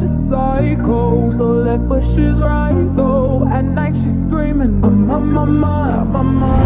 with a psycho So left but she's right though. At night she's screaming I'm on my my